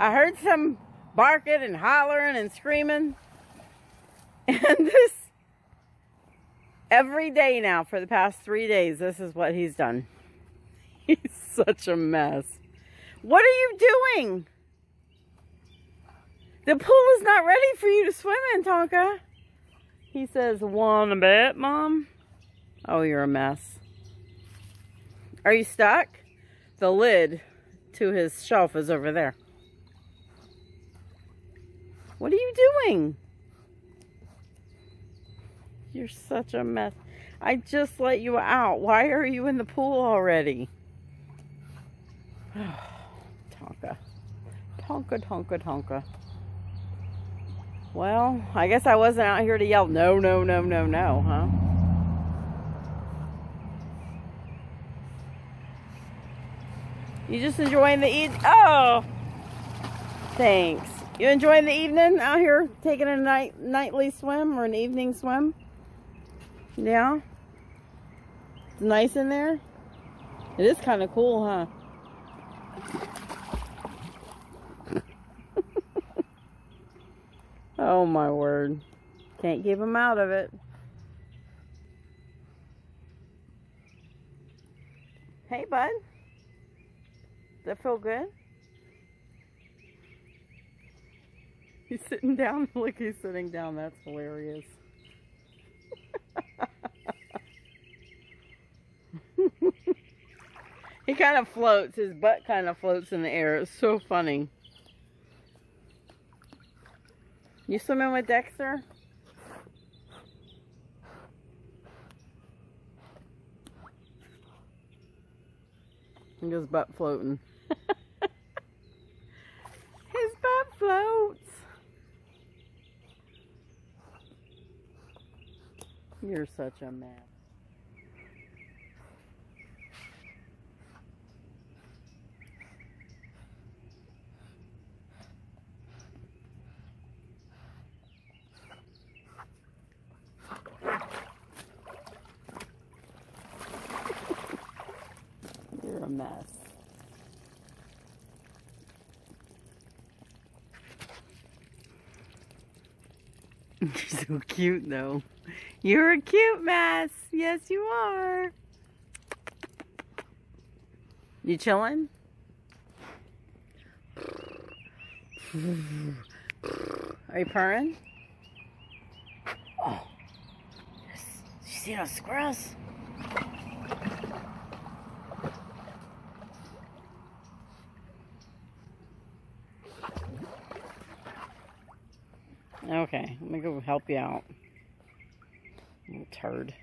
I heard some barking and hollering and screaming. And this, every day now for the past three days, this is what he's done. He's such a mess. What are you doing? The pool is not ready for you to swim in, Tonka. He says, want a bet, Mom? Oh, you're a mess. Are you stuck? The lid to his shelf is over there. What are you doing? You're such a mess. I just let you out. Why are you in the pool already? Tonka. Tonka, Tonka, Tonka. Well, I guess I wasn't out here to yell, no, no, no, no, no, huh? You just enjoying the eat? Oh, thanks. You enjoying the evening out here, taking a night nightly swim or an evening swim? Yeah. It's nice in there. It is kind of cool, huh? oh my word. Can't keep him out of it. Hey, bud. Does that feel good? He's sitting down. Look, he's sitting down. That's hilarious. he kind of floats. His butt kind of floats in the air. It's so funny. You swimming with Dexter? And his butt floating. his butt floats. You're such a man. You're a mess. You're so cute though. You're a cute mess. Yes, you are. You chilling? Are you purring? Oh. You see those squirrels? Okay, let me go help you out. Little turd.